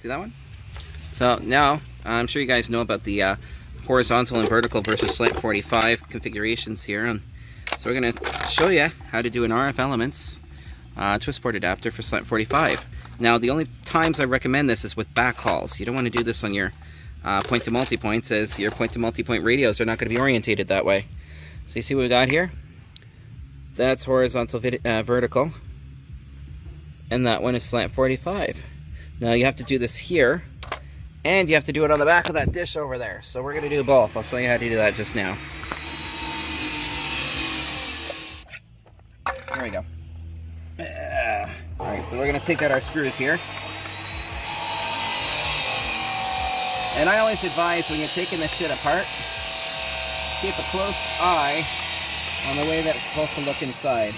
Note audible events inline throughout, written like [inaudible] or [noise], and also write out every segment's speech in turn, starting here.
See that one? So now, I'm sure you guys know about the uh, horizontal and vertical versus slant 45 configurations here. And so we're going to show you how to do an RF Elements uh, twist port adapter for slant 45. Now the only times I recommend this is with backhauls. You don't want to do this on your uh, point to multi-points as your point to multi-point radios are not going to be orientated that way. So you see what we got here? That's horizontal uh, vertical and that one is slant 45. Now you have to do this here and you have to do it on the back of that dish over there. So we're going to do both. I'll show you how to do that just now. There we go. Uh, Alright, so we're going to take out our screws here. And I always advise when you're taking this shit apart, keep a close eye on the way that it's supposed to look inside.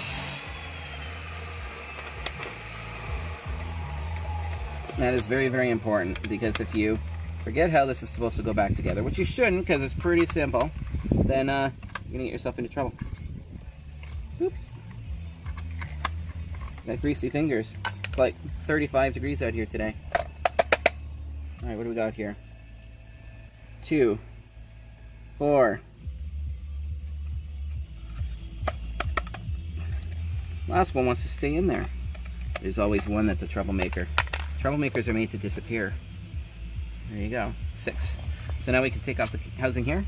That is very, very important because if you forget how this is supposed to go back together, which you shouldn't because it's pretty simple, then uh, you're to get yourself into trouble. Boop. Got greasy fingers. It's like 35 degrees out here today. Alright, what do we got here? Two, four. Last one wants to stay in there. There's always one that's a troublemaker. Troublemakers are made to disappear. There you go, six. So now we can take off the housing here.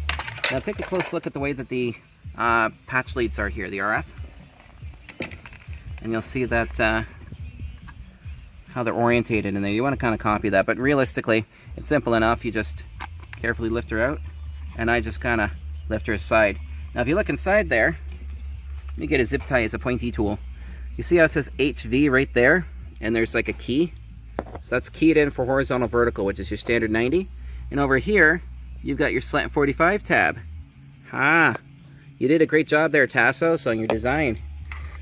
Now take a close look at the way that the uh, patch leads are here, the RF. And you'll see that uh, how they're orientated in there. You want to kind of copy that, but realistically, it's simple enough. You just carefully lift her out, and I just kind of lift her aside. Now if you look inside there, let me get a zip tie as a pointy tool. You see how it says HV right there? And there's like a key? So that's keyed in for horizontal vertical, which is your standard 90. And over here, you've got your slant 45 tab. Ah, you did a great job there, Tassos, on your design.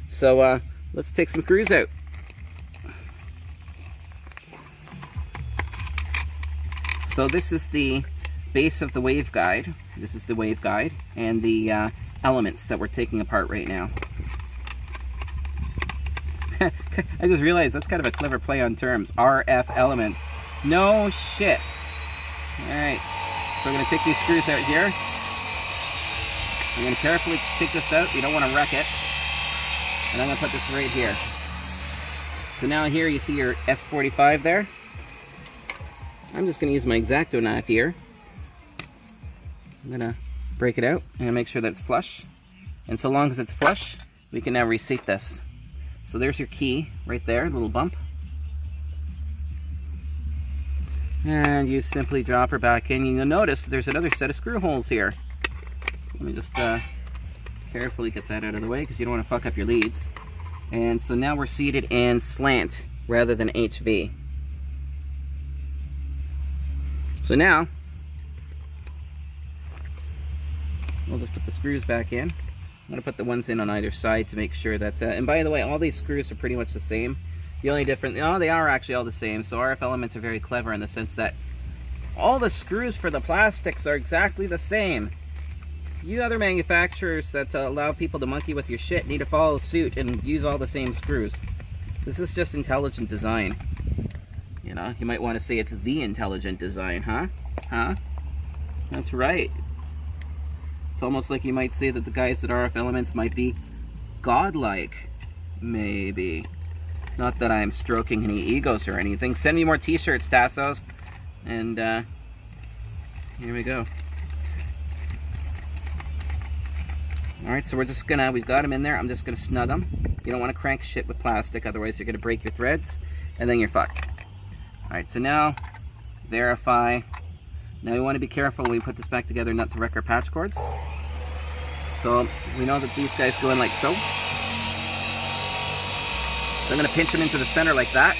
So uh, let's take some screws out. So this is the base of the waveguide. This is the waveguide and the uh, elements that we're taking apart right now. I just realized that's kind of a clever play on terms. RF elements. No shit. Alright, so I'm going to take these screws out here. I'm going to carefully take this out. You don't want to wreck it. And I'm going to put this right here. So now here you see your S45 there. I'm just going to use my X-Acto knife here. I'm going to break it out. I'm going to make sure that it's flush. And so long as it's flush, we can now reseat this. So there's your key right there, little bump. And you simply drop her back in. And you'll notice there's another set of screw holes here. Let me just uh, carefully get that out of the way because you don't want to fuck up your leads. And so now we're seated in slant rather than HV. So now, we'll just put the screws back in. I'm going to put the ones in on either side to make sure that, uh, and by the way, all these screws are pretty much the same. The only difference, oh, they are actually all the same. So RF elements are very clever in the sense that all the screws for the plastics are exactly the same. You other manufacturers that uh, allow people to monkey with your shit need to follow suit and use all the same screws. This is just intelligent design. You know, you might want to say it's the intelligent design, huh? Huh? That's right. It's almost like you might say that the guys at RF Elements might be godlike. Maybe. Not that I'm stroking any egos or anything. Send me more t-shirts, Tassos. And, uh, here we go. Alright, so we're just gonna, we've got them in there. I'm just gonna snug them. You don't want to crank shit with plastic, otherwise you're gonna break your threads, and then you're fucked. Alright, so now, verify now we want to be careful when we put this back together not to wreck our patch cords. So we know that these guys go in like so. So I'm going to pinch them into the center like that.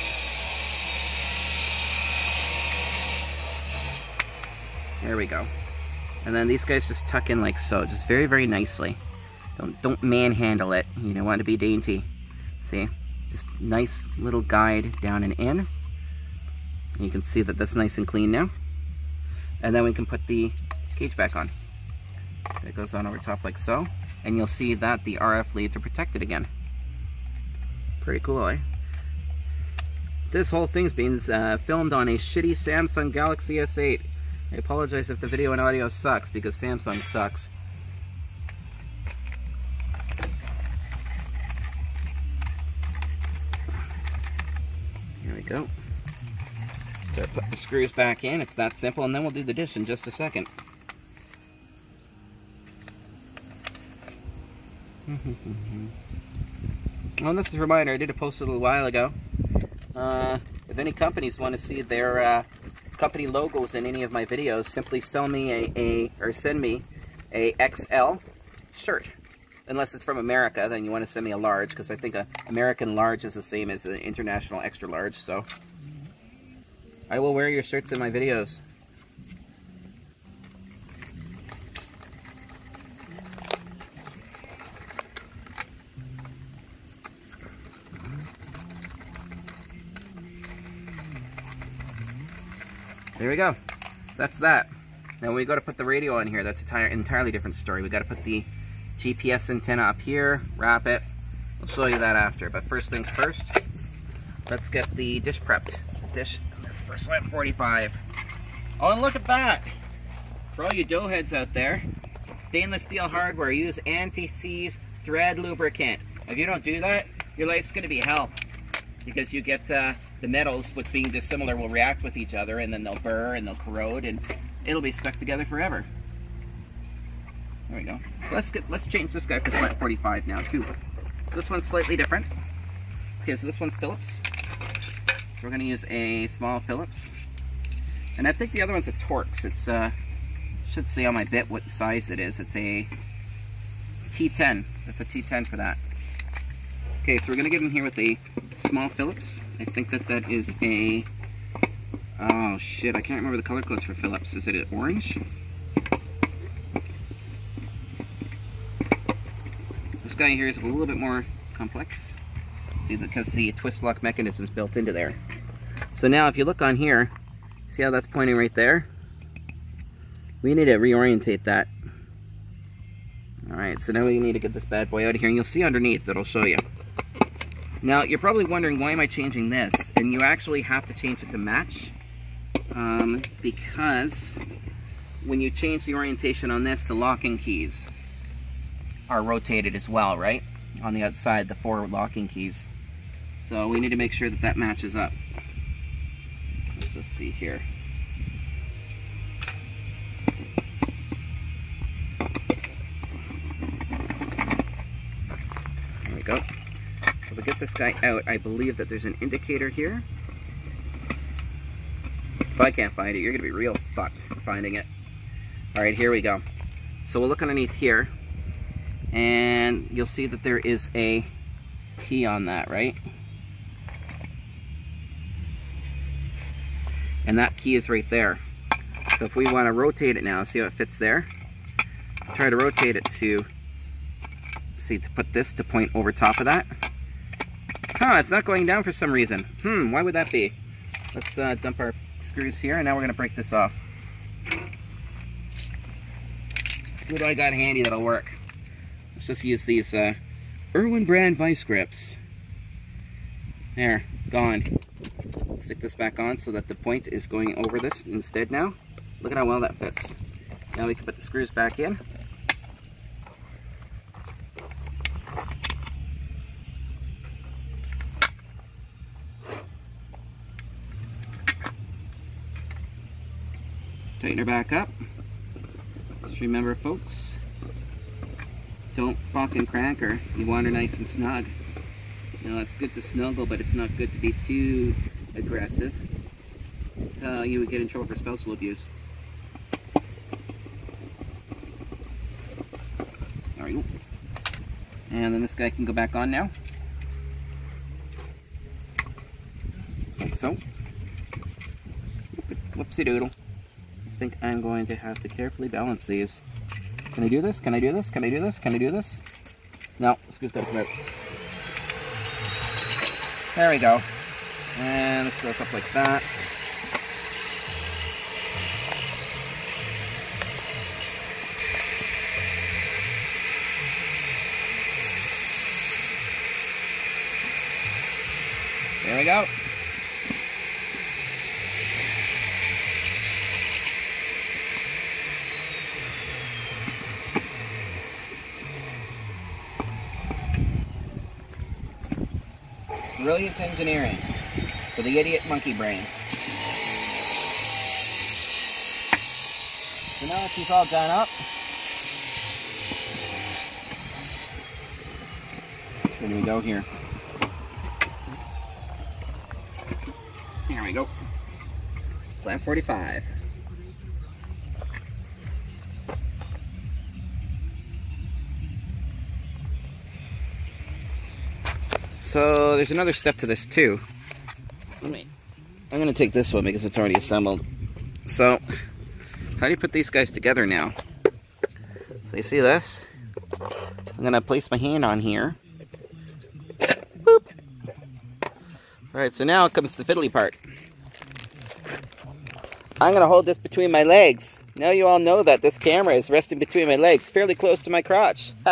There we go. And then these guys just tuck in like so, just very, very nicely. Don't, don't manhandle it. You don't want to be dainty. See? Just nice little guide down and in. And you can see that that's nice and clean now and then we can put the cage back on. It goes on over top like so, and you'll see that the RF leads are protected again. Pretty cool, eh? This whole thing's being uh, filmed on a shitty Samsung Galaxy S8. I apologize if the video and audio sucks because Samsung sucks. Here we go. Start putting the screws back in. It's that simple, and then we'll do the dish in just a second. Well, this is a reminder. I did a post a little while ago. Uh, if any companies want to see their uh, company logos in any of my videos, simply sell me a, a or send me a XL shirt. Unless it's from America, then you want to send me a large, because I think a American large is the same as an international extra large, so I will wear your shirts in my videos. We go. So that's that. Now we go to put the radio on here, that's an entirely different story. We got to put the GPS antenna up here, wrap it. I'll show you that after. But first things first, let's get the dish prepped. Dish, that's for Slant 45. Oh, and look at that. For all you dough heads out there, stainless steel hardware, use anti-seize thread lubricant. If you don't do that, your life's going to be hell. Because you get uh, the metals, with being dissimilar, will react with each other, and then they'll burr and they'll corrode, and it'll be stuck together forever. There we go. Let's get let's change this guy for Slant 45 now too. This one's slightly different. Okay, so this one's Phillips. So we're gonna use a small Phillips. And I think the other one's a Torx. It's uh should say on my bit what size it is. It's a T10. That's a T10 for that. Okay, so we're gonna get in here with a small Phillips. I think that that is a oh shit, I can't remember the color codes for Phillips. Is it orange? This guy here is a little bit more complex. See, because the twist lock mechanism is built into there. So now if you look on here, see how that's pointing right there? We need to reorientate that. Alright, so now we need to get this bad boy out of here, and you'll see underneath I'll show you. Now, you're probably wondering, why am I changing this? And you actually have to change it to match, um, because when you change the orientation on this, the locking keys are rotated as well, right? On the outside, the four locking keys. So we need to make sure that that matches up. Let's just see here. This guy out, I believe that there's an indicator here. If I can't find it, you're gonna be real fucked finding it. All right, here we go. So we'll look underneath here and you'll see that there is a key on that, right? And that key is right there. So if we want to rotate it now, see how it fits there? Try to rotate it to, see, to put this to point over top of that. Huh, it's not going down for some reason. Hmm, why would that be? Let's uh, dump our screws here, and now we're going to break this off. What do I got handy that'll work? Let's just use these uh, Irwin brand vice grips. There, gone. Stick this back on so that the point is going over this instead now. Look at how well that fits. Now we can put the screws back in. Tighten her back up. Just remember folks, don't fucking crank her. You want her nice and snug. You know, it's good to snuggle, but it's not good to be too aggressive. You would get in trouble for spousal abuse. There we go. And then this guy can go back on now. like so. Whoopsie doodle. I think I'm going to have to carefully balance these. Can I do this? Can I do this? Can I do this? Can I do this? No, screw's gotta come out. There we go. And this goes up like that. There we go. Brilliant engineering for the idiot monkey brain. So now that she's all done up. Where we go here? Here we go. Slant 45. So there's another step to this too. Let me, I'm gonna take this one because it's already assembled. So, how do you put these guys together now? So you see this? I'm gonna place my hand on here. Boop. Alright, so now comes the fiddly part. I'm gonna hold this between my legs. Now you all know that this camera is resting between my legs, fairly close to my crotch. [laughs]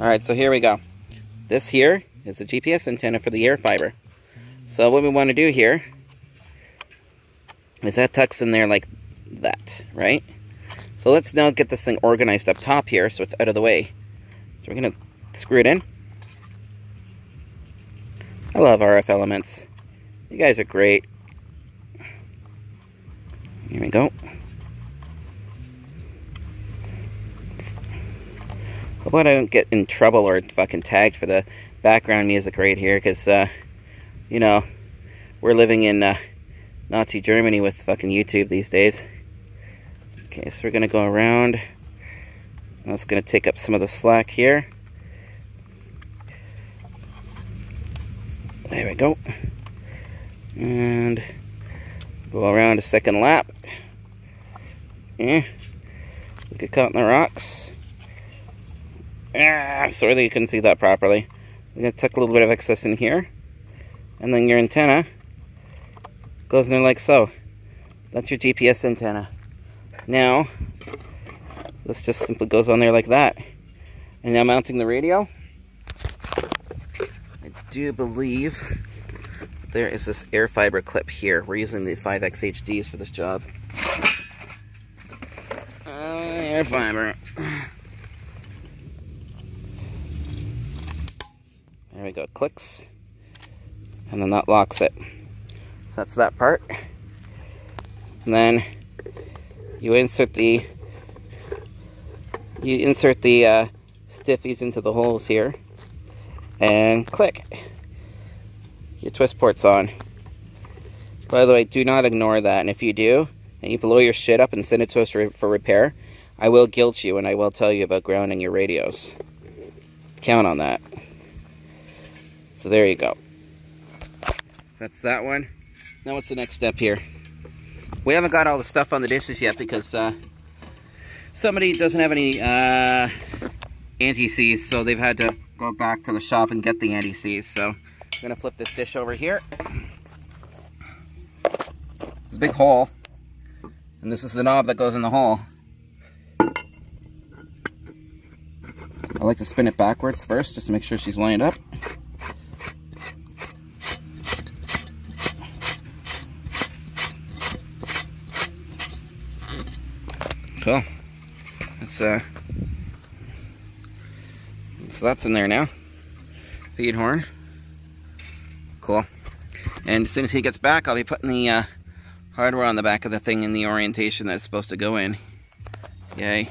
Alright, so here we go. This here is the GPS antenna for the airFiber. So what we want to do here is that tucks in there like that, right? So let's now get this thing organized up top here so it's out of the way. So we're going to screw it in. I love RF elements. You guys are great. Here we go. Hope I don't get in trouble or fucking tagged for the background music right here, because, uh, you know, we're living in uh, Nazi Germany with fucking YouTube these days. Okay, so we're going to go around. That's going to take up some of the slack here. There we go. And go around a second lap. Yeah. Get caught in the rocks. Ah, sorry that you couldn't see that properly. We're going to tuck a little bit of excess in here. And then your antenna goes in there like so. That's your GPS antenna. Now, this just simply goes on there like that. And now mounting the radio. I do believe there is this airFiber clip here. We're using the 5X HDs for this job. Uh, airFiber. There we go, it clicks. And then that locks it. So that's that part. And then you insert the you insert the uh, stiffies into the holes here and click. Your twist port's on. By the way, do not ignore that. And if you do, and you blow your shit up and send it to us for, for repair, I will guilt you and I will tell you about grounding your radios. Count on that. So there you go. That's that one. Now what's the next step here? We haven't got all the stuff on the dishes yet because uh, somebody doesn't have any uh, anti-seize, so they've had to go back to the shop and get the anti-seize. So I'm gonna flip this dish over here. There's a big hole, and this is the knob that goes in the hole. I like to spin it backwards first, just to make sure she's lined up. Cool. That's uh so that's in there now. Feed horn. Cool. And as soon as he gets back, I'll be putting the uh, hardware on the back of the thing in the orientation that it's supposed to go in. Yay.